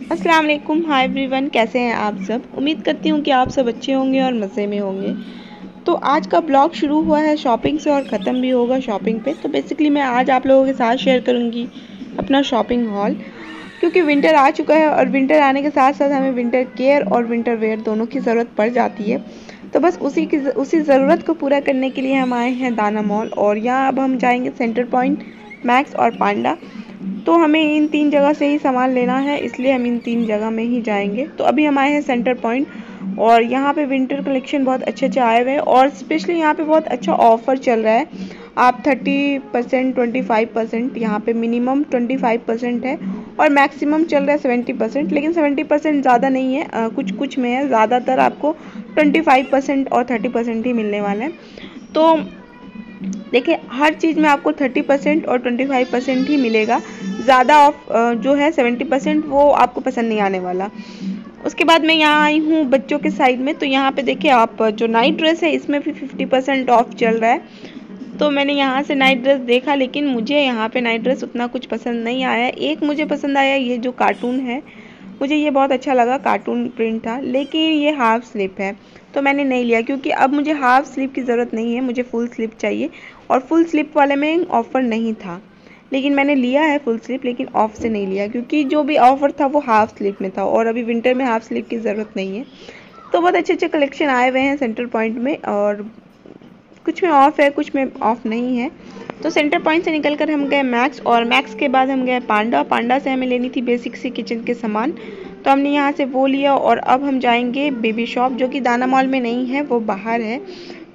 अस्सलाम वालेकुम। Hi everyone कैसे हैं आप सब? उम्मीद करती हूँ कि आप सब अच्छे होंगे और मज़े में होंगे। तो आज का ब्लॉग शुरू हुआ है शॉपिंग से और ख़त्म भी होगा शॉपिंग पे। तो बेसिकली मैं आज आप लोगों के साथ शेयर करूँगी अपना शॉपिंग हॉल क्योंकि विंटर आ चुका है और विंटर आने के साथ साथ हमें विंटर केयर और विंटर वेयर दोनों की ज़रूरत पड़ जाती है। तो बस उसी की उसी ज़रूरत को पूरा करने के लिए हम आए हैं दाना मॉल और यहाँ अब हम जाएँगे सेंटर पॉइंट मैक्स और पांडा तो हमें इन तीन जगह से ही सामान लेना है इसलिए हम इन तीन जगह में ही जाएँगे। तो अभी हम आए हैं सेंटर पॉइंट और यहाँ पे विंटर कलेक्शन बहुत अच्छे अच्छे आए हुए हैं और स्पेशली यहाँ पे बहुत अच्छा ऑफ़र चल रहा है। आप thirty percent twenty five percent यहाँ पर मिनिमम ट्वेंटी फाइव परसेंट है और मैक्सिमम चल रहा है सेवेंटी परसेंट लेकिन सेवेंटी परसेंट ज़्यादा नहीं है आ, कुछ कुछ में है। ज़्यादातर आपको ट्वेंटी फाइव परसेंट और थर्टी परसेंट ही मिलने वाले हैं। तो देखिए हर चीज़ में आपको थर्टी परसेंट और ट्वेंटी फाइव परसेंट ही मिलेगा। ज़्यादा ऑफ़ जो है सेवेंटी परसेंट वो आपको पसंद नहीं आने वाला। उसके बाद मैं यहाँ आई हूँ बच्चों के साइड में तो यहाँ पे देखिए आप, जो नाइट ड्रेस है, इसमें भी फिफ्टी परसेंट ऑफ़ चल रहा है। तो मैंने यहाँ से नाइट ड्रेस देखा, लेकिन मुझे यहाँ पे नाइट ड्रेस उतना कुछ पसंद नहीं आया। एक मुझे पसंद आया ये जो कार्टून है, मुझे ये बहुत अच्छा लगा कार्टून प्रिंट था, लेकिन ये हाफ़ स्लिप है। तो मैंने नहीं लिया, क्योंकि अब मुझे हाफ़ स्लिप की ज़रूरत नहीं है, मुझे फुल स्लिप चाहिए, और फुल स्लिप वाले में ऑफ़र नहीं था। लेकिन मैंने लिया है फुल स्लीप लेकिन ऑफ़ से नहीं लिया, क्योंकि जो भी ऑफ़र था वो हाफ़ स्लीप में था और अभी विंटर में हाफ़ स्लीप की ज़रूरत नहीं है। तो बहुत अच्छे अच्छे कलेक्शन आए हुए हैं सेंटर पॉइंट में और कुछ में ऑफ़ है, कुछ में ऑफ़ नहीं है। तो सेंटर पॉइंट से निकल कर हम गए मैक्स और मैक्स के बाद हम गए पांडा पांडा से हमें लेनी थी बेसिक सी किचन के सामान। तो हमने यहाँ से वो लिया और अब हम जाएँगे बेबी शॉप जो कि दाना मॉल में नहीं है, वो बाहर है।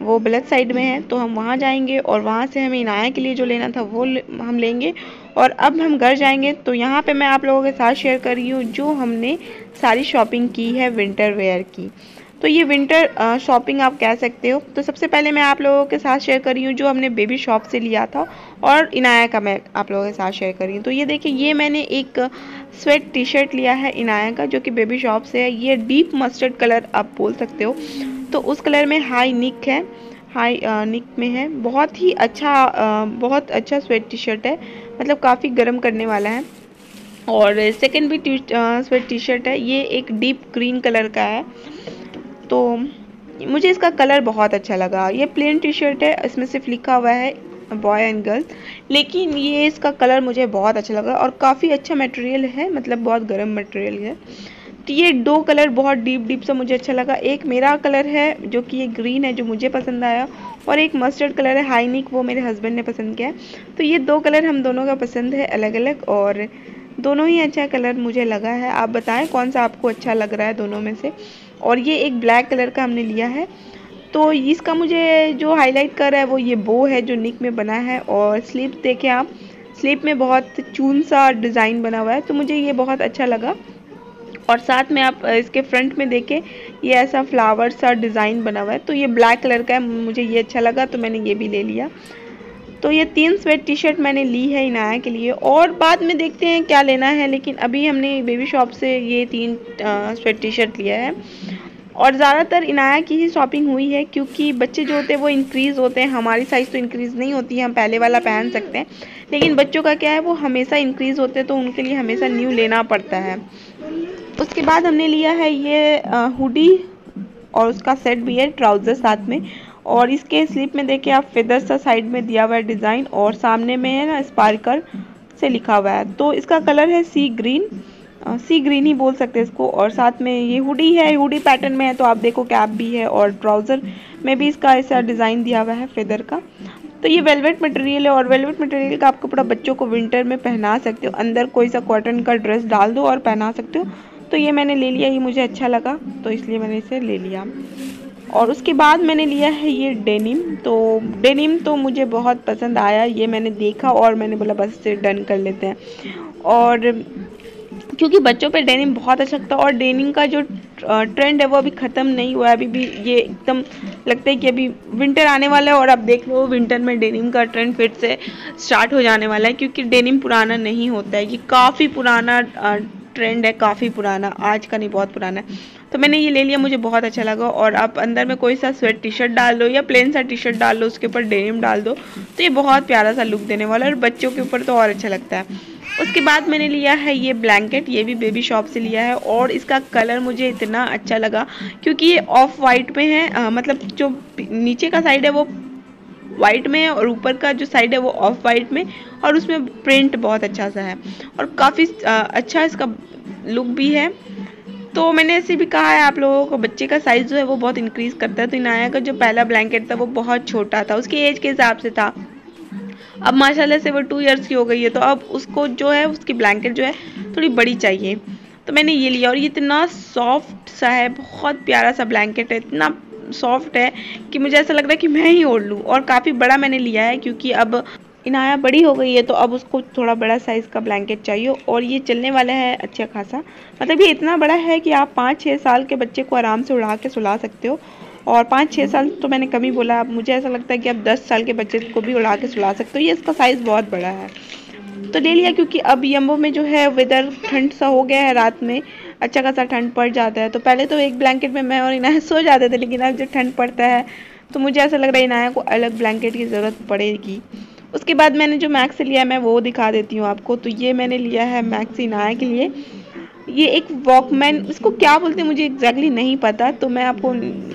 वो ब्लड साइड में है तो हम वहाँ जाएँगे और वहाँ से हमें इनाया के लिए जो लेना था वो हम लेंगे। और अब हम घर जाएँगे तो यहाँ पे मैं आप लोगों के साथ शेयर कर रही हूँ जो हमने सारी शॉपिंग की है विंटर वेयर की। तो ये विंटर शॉपिंग आप कह सकते हो। तो सबसे पहले मैं आप लोगों के साथ शेयर कर रही हूँ जो हमने बेबी शॉप से लिया था और इनाया का मैं आप लोगों के साथ शेयर कर रही हूँ। तो ये देखिए, ये मैंने एक स्वेट टी शर्ट लिया है इनाया का, जो कि बेबी शॉप से है। ये डीप मस्टर्ड कलर आप बोल सकते हो। तो उस कलर में हाई निक है, हाई निक में है। बहुत ही अच्छा बहुत अच्छा स्वेट टी शर्ट है। मतलब काफ़ी गर्म करने वाला है। और सेकंड भी टी स्वेट टी शर्ट है। ये एक डीप ग्रीन कलर का है। तो मुझे इसका कलर बहुत अच्छा लगा। ये प्लेन टी शर्ट है। इसमें सिर्फ़ लिखा हुआ है बॉय एंड गर्ल लेकिन ये इसका कलर मुझे बहुत अच्छा लगा। और काफ़ी अच्छा मटेरियल है। मतलब बहुत गर्म मटेरियल है। तो ये दो कलर बहुत डीप डीप सा मुझे अच्छा लगा। एक मेरा कलर है, जो कि ये ग्रीन है, जो मुझे पसंद आया, और एक मस्टर्ड कलर है हाईनिक वो मेरे हस्बैंड ने पसंद किया। तो ये दो कलर हम दोनों का पसंद है अलग अलग और दोनों ही अच्छा कलर मुझे लगा है। आप बताएँ, कौन सा आपको अच्छा लग रहा है दोनों में से? और ये एक ब्लैक कलर का हमने लिया है। तो इसका मुझे जो हाईलाइट कर रहा है, वो ये बो है, जो निक में बना है, और स्लीप देखें आप स्लीप में बहुत चून सा डिज़ाइन बना हुआ है तो मुझे ये बहुत अच्छा लगा। और साथ में आप इसके फ्रंट में देखें, ये ऐसा फ्लावर सा डिज़ाइन बना हुआ है। तो ये ब्लैक कलर का है, मुझे ये अच्छा लगा तो मैंने ये भी ले लिया। तो ये तीन स्वेट टी शर्ट मैंने ली है इनाया के लिए। और बाद में देखते हैं क्या लेना है, लेकिन अभी हमने बेबी शॉप से ये तीन स्वेट टी शर्ट लिया है। और ज़्यादातर इनाया की ही शॉपिंग हुई है, क्योंकि बच्चे जो होते हैं वो इंक्रीज़ होते हैं। हमारी साइज़ तो इंक्रीज़ नहीं होती है, हम पहले वाला पहन सकते हैं। लेकिन बच्चों का क्या है, वो हमेशा इंक्रीज़ होते हैं तो उनके लिए हमेशा न्यू लेना पड़ता है। उसके बाद हमने लिया है ये हुडी और उसका सेट भी है ट्राउज़र साथ में। और इसके स्लीप में देखिए आप, फेदर सा साइड में दिया हुआ है डिज़ाइन और सामने में है ना स्पार्कर से लिखा हुआ है। तो इसका कलर है सी ग्रीन सी ग्रीन ही बोल सकते हैं इसको। और साथ में ये हुडी है, हुडी पैटर्न में है तो आप देखो कैप भी है और ट्राउज़र में भी इसका ऐसा डिज़ाइन दिया हुआ है फेदर का। तो ये वेलवेट मटेरियल है और वेलवेट मटेरियल का आप कपड़ा बच्चों को विंटर में पहना सकते हो। अंदर कोई सा कॉटन का ड्रेस डाल दो और पहना सकते हो। तो ये मैंने ले लिया, ये मुझे अच्छा लगा तो इसलिए मैंने इसे ले लिया। और उसके बाद मैंने लिया है ये डेनिम तो डेनिम तो मुझे बहुत पसंद आया, ये मैंने देखा और मैंने बोला, बस इसे डन कर लेते हैं। और क्योंकि बच्चों पे डेनिम बहुत अच्छा लगता है, और डेनिम का जो ट्रेंड है वो अभी ख़त्म नहीं हुआ है, अभी भी ये एकदम लगता है कि अभी विंटर आने वाला है, और अब देख लो विंटर में डेनिम का ट्रेंड फिर से स्टार्ट हो जाने वाला है, क्योंकि डेनिम पुराना नहीं होता है, ये काफ़ी पुराना ट्रेंड है काफ़ी पुराना आज का नहीं बहुत पुराना है। तो मैंने ये ले लिया मुझे बहुत अच्छा लगा। और आप अंदर में कोई सा स्वेट टी शर्ट डाल दो या प्लेन सा टी शर्ट डाल दो उसके ऊपर डेनिम डाल दो तो ये बहुत प्यारा सा लुक देने वाला है। और बच्चों के ऊपर तो और अच्छा लगता है। उसके बाद मैंने लिया है ये ब्लैंकेट ये भी बेबी शॉप से लिया है। और इसका कलर मुझे इतना अच्छा लगा क्योंकि ये ऑफ़ वाइट में है आ, मतलब जो नीचे का साइड है वो वाइट में है और ऊपर का जो साइड है वो ऑफ़ वाइट में और उसमें प्रिंट बहुत अच्छा सा है। और काफ़ी अच्छा इसका लुक भी है। तो मैंने ऐसे भी कहा है आप लोगों को, बच्चे का साइज़ जो है वो बहुत इंक्रीज़ करता है। तो इनाया का जो पहला ब्लैंकेट था वो बहुत छोटा था, उसकी एज के हिसाब से था। अब माशाल्लाह से वो टू इयर्स की हो गई है तो अब उसको जो है, उसकी ब्लैंकेट जो है थोड़ी बड़ी चाहिए। तो मैंने ये लिया और ये इतना सॉफ्ट सा है, बहुत प्यारा सा ब्लैंकेट है, इतना सॉफ्ट है कि मुझे ऐसा लग रहा है कि मैं ही ओढ़ लूँ। और काफ़ी बड़ा मैंने लिया है क्योंकि अब इनाया बड़ी हो गई है तो अब उसको थोड़ा बड़ा साइज़ का ब्लैंकेट चाहिए। और ये चलने वाला है अच्छा खासा। मतलब ये इतना बड़ा है कि आप पाँच छः साल के बच्चे को आराम से उड़ा के सुला सकते हो। और पाँच छः साल तो मैंने कमी बोला। अब मुझे ऐसा लगता है कि आप दस साल के बच्चे को भी उड़ा के सुला सकते हो। ये इसका साइज़ बहुत बड़ा है। तो ले लिया, क्योंकि अब यम्बो में जो है वेदर ठंड सा हो गया है रात में। अच्छा खासा ठंड पड़ जाता है। तो पहले तो एक ब्लैंकेट में मैं और इनाया सो जाते थे, लेकिन अब जब ठंड पड़ता है तो मुझे ऐसा लग रहा है इनाया को अलग ब्लैंकेट की ज़रूरत पड़ेगी। उसके बाद मैंने जो मैक्स लिया है मैं वो दिखा देती हूँ आपको। तो ये मैंने लिया है मैक्स इनाया के लिए। ये एक वॉकमैन इसको क्या बोलते हैं मुझे एग्जैक्टली नहीं पता तो मैं आपको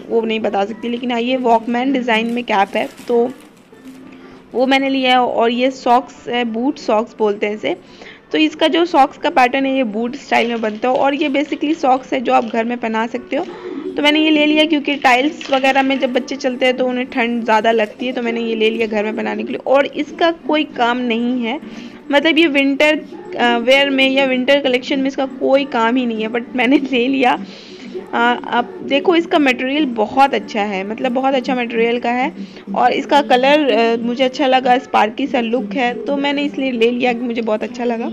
वो नहीं बता सकती। लेकिन हाँ ये वॉकमैन डिज़ाइन में कैप है तो वो मैंने लिया है और ये सॉक्स है बूट सॉक्स बोलते हैं इसे। तो इसका जो सॉक्स का पैटर्न है, ये बूट स्टाइल में बनता हो और ये बेसिकली सॉक्स है जो आप घर में पहना सकते हो। तो मैंने ये ले लिया क्योंकि टाइल्स वगैरह में जब बच्चे चलते हैं तो उन्हें ठंड ज़्यादा लगती है तो मैंने ये ले लिया घर में बनाने के लिए। और इसका कोई काम नहीं है। मतलब ये विंटर वेयर में या विंटर कलेक्शन में इसका कोई काम ही नहीं है बट मैंने ले लिया। आप देखो, इसका मटेरियल बहुत अच्छा है। मतलब बहुत अच्छा मटेरियल का है। और इसका कलर मुझे अच्छा लगा स्पार्की सा लुक है। तो मैंने इसलिए ले लिया कि मुझे बहुत अच्छा लगा।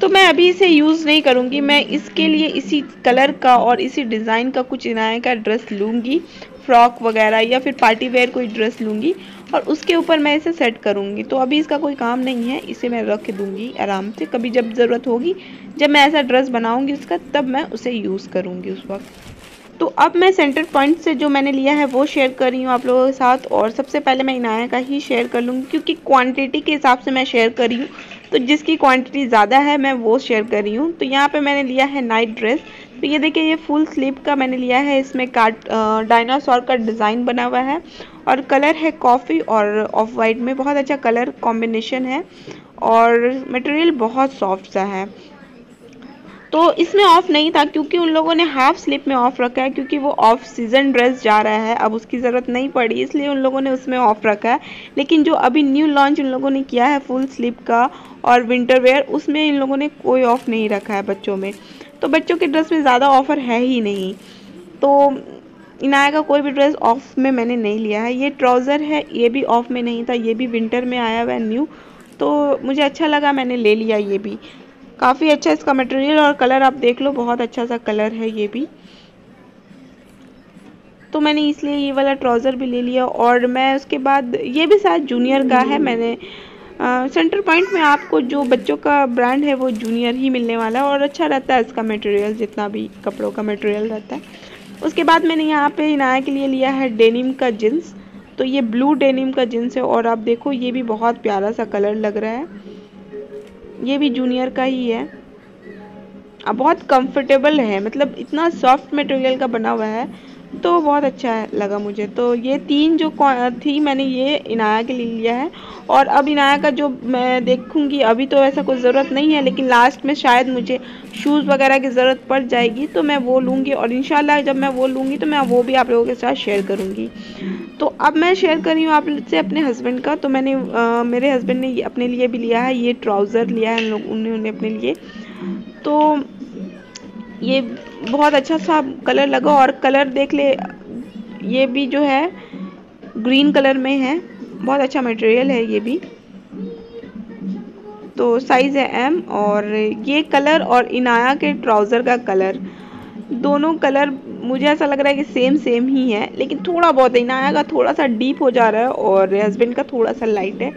तो मैं अभी इसे यूज़ नहीं करूँगी। मैं इसके लिए इसी कलर का और इसी डिज़ाइन का कुछ इनाया का ड्रेस लूँगी। फ्रॉक वगैरह या फिर पार्टी वेयर कोई ड्रेस लूँगी। और उसके ऊपर मैं इसे सेट करूँगी। तो अभी इसका कोई काम नहीं है। इसे मैं रख दूँगी आराम से। कभी जब ज़रूरत होगी जब मैं ऐसा ड्रेस बनाऊँगी उसका, तब मैं उसे यूज़ करूँगी उस वक्त। तो अब मैं सेंटर पॉइंट से जो मैंने लिया है, वो शेयर कर रही हूँ आप लोगों के साथ और सबसे पहले मैं इनाया का ही शेयर कर लूँगी क्योंकि क्वांटिटी के हिसाब से मैं शेयर कर रही हूँ। तो जिसकी क्वांटिटी ज़्यादा है, मैं वो शेयर कर रही हूँ। तो यहाँ पे मैंने लिया है नाइट ड्रेस तो ये देखिए, ये फुल स्लीव का मैंने लिया है। इसमें काट डायनासोर का डिज़ाइन बना हुआ है और कलर है कॉफ़ी और ऑफ़ वाइट में। बहुत अच्छा कलर कॉम्बिनेशन है और मटेरियल बहुत सॉफ्ट सा है। तो इसमें ऑफ़ नहीं था, क्योंकि उन लोगों ने हाफ़ स्लिप में ऑफ़ रखा है, क्योंकि वो ऑफ़ सीज़न ड्रेस जा रहा है, अब उसकी ज़रूरत नहीं पड़ी, इसलिए उन लोगों ने उसमें ऑफ़ रखा है। लेकिन जो अभी न्यू लॉन्च उन लोगों ने किया है फुल स्लिप का और विंटर वेयर उसमें इन लोगों ने कोई ऑफ़ नहीं रखा है बच्चों में। तो बच्चों के ड्रेस में ज़्यादा ऑफ़र है ही नहीं। तो इनाया का कोई भी ड्रेस ऑफ़ में मैंने नहीं लिया है। ये ट्राउज़र है, ये भी ऑफ़ में नहीं था, ये भी विंटर में आया हुआ है न्यू तो मुझे अच्छा लगा मैंने ले लिया ये भी। काफ़ी अच्छा इसका मटेरियल और कलर आप देख लो, बहुत अच्छा सा कलर है ये भी। तो मैंने इसलिए ये वाला ट्राउज़र भी ले लिया और मैं उसके बाद, ये भी शायद जूनियर का है, मैंने सेंटर पॉइंट में आपको जो बच्चों का ब्रांड है वो जूनियर ही मिलने वाला है और अच्छा रहता है इसका मटेरियल जितना भी कपड़ों का मटेरियल रहता है। उसके बाद मैंने यहाँ पे इनाया के लिए लिया है डेनिम का जींस तो ये ब्लू डेनिम का जींस है और आप देखो, ये भी बहुत प्यारा सा कलर लग रहा है। ये भी जूनियर का ही है। अब बहुत कंफर्टेबल है मतलब इतना सॉफ्ट मटेरियल का बना हुआ है। तो बहुत अच्छा लगा मुझे। तो ये तीन जो थी मैंने ये इनाया के लिए लिया है। और अब इनाया का जो मैं देखूँगी अभी तो ऐसा कोई ज़रूरत नहीं है लेकिन लास्ट में शायद मुझे शूज़ वगैरह की ज़रूरत पड़ जाएगी तो मैं वो लूँगी। और इन जब मैं वो लूँगी तो मैं वो भी आप लोगों के साथ शेयर करूँगी। तो अब मैं शेयर कर रही हूँ आपसे अपने हस्बैंड का। तो मैंने आ, मेरे हस्बैंड ने अपने लिए भी लिया है ये ट्राउज़र लिया है उन्होंने अपने लिए। तो ये बहुत अच्छा सा कलर लगा और कलर देख ले, ये भी जो है, ग्रीन कलर में है। बहुत अच्छा मटेरियल है ये भी। तो साइज़ है एम और ये कलर और इनाया के ट्राउज़र का कलर। दोनों कलर मुझे ऐसा लग रहा है कि सेम सेम ही है, लेकिन थोड़ा बहुत है। इनाया का थोड़ा सा डीप हो जा रहा है और हस्बैंड का थोड़ा सा लाइट है।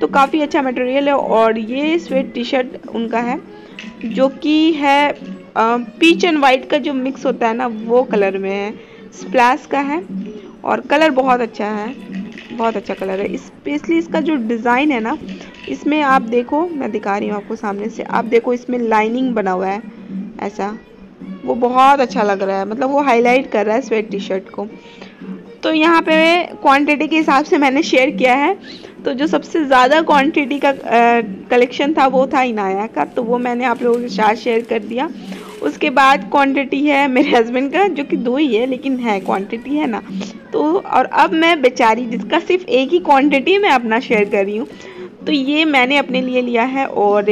तो काफ़ी अच्छा मटेरियल है और ये स्वेट टी शर्ट उनका है, जो कि है पीच एंड वाइट का जो मिक्स होता है ना, वो कलर में है। स्प्लैश का है और कलर बहुत अच्छा है। बहुत अच्छा कलर है। स्पेशली इसका जो डिज़ाइन है ना, इसमें आप देखो, मैं दिखा रही हूँ आपको सामने से। आप देखो, इसमें लाइनिंग बना हुआ है, ऐसा। वो बहुत अच्छा लग रहा है। मतलब वो हाईलाइट कर रहा है स्वेट टी शर्ट को। तो यहाँ पे क्वांटिटी के हिसाब से मैंने शेयर किया है। तो जो सबसे ज़्यादा क्वांटिटी का कलेक्शन था, वो था इनाया का। तो वो मैंने आप लोगों के साथ शेयर कर दिया। उसके बाद क्वांटिटी है मेरे हस्बैंड का, जो कि दो ही है, लेकिन है क्वांटिटी है ना? तो और अब मैं बेचारी, जिसका सिर्फ़ एक ही क्वांटिटी मैं अपना शेयर कर रही हूँ तो ये मैंने अपने लिए लिया है, और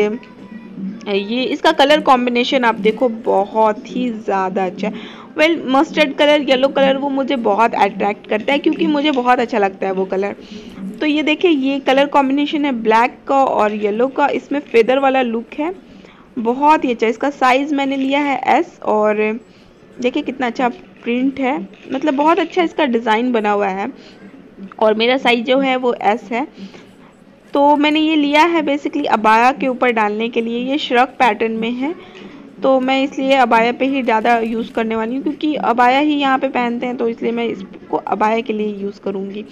ये, इसका कलर कॉम्बिनेशन आप देखो, बहुत ही ज़्यादा अच्छा है। Well mustard colour yellow colour वो मुझे बहुत अट्रैक्ट करता है, क्योंकि मुझे बहुत अच्छा लगता है वो कलर तो ये देखिए, ये कलर कॉम्बिनेशन है ब्लैक का और येलो का, इसमें फेदर वाला लुक है। बहुत ही अच्छा इसका साइज़ मैंने लिया है एस और देखिए कितना अच्छा प्रिंट है। मतलब बहुत अच्छा इसका डिज़ाइन बना हुआ है। और मेरा साइज़ जो है वो एस है। तो मैंने ये लिया है बेसिकली अबाया के ऊपर डालने के लिए। ये श्रक पैटर्न में है। तो मैं इसलिए अबाया पे ही ज़्यादा यूज़ करने वाली हूँ, क्योंकि अबाया ही यहाँ पे पहनते हैं तो इसलिए मैं इसको अबाया के लिए यूज़ करूँगी।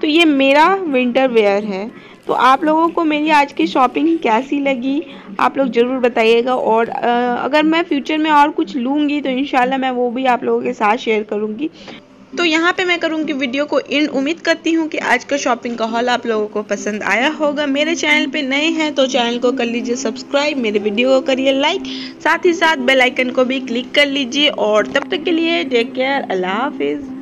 तो ये मेरा विंटर वेयर है। तो आप लोगों को मेरी आज की शॉपिंग कैसी लगी, आप लोग ज़रूर बताइएगा। और अगर मैं फ्यूचर में और कुछ लूँगी तो इन मैं वो भी आप लोगों के साथ शेयर करूँगी। तो यहाँ पे मैं करूँगी वीडियो को इन उम्मीद करती हूँ कि आज का शॉपिंग का हॉल आप लोगों को पसंद आया होगा। मेरे चैनल पे नए हैं तो चैनल को कर लीजिए सब्सक्राइब, मेरे वीडियो को करिए लाइक। साथ ही साथ बेलाइकन को भी क्लिक कर लीजिए और तब तक के लिए टेक केयर, अल्लाह हाफिज़।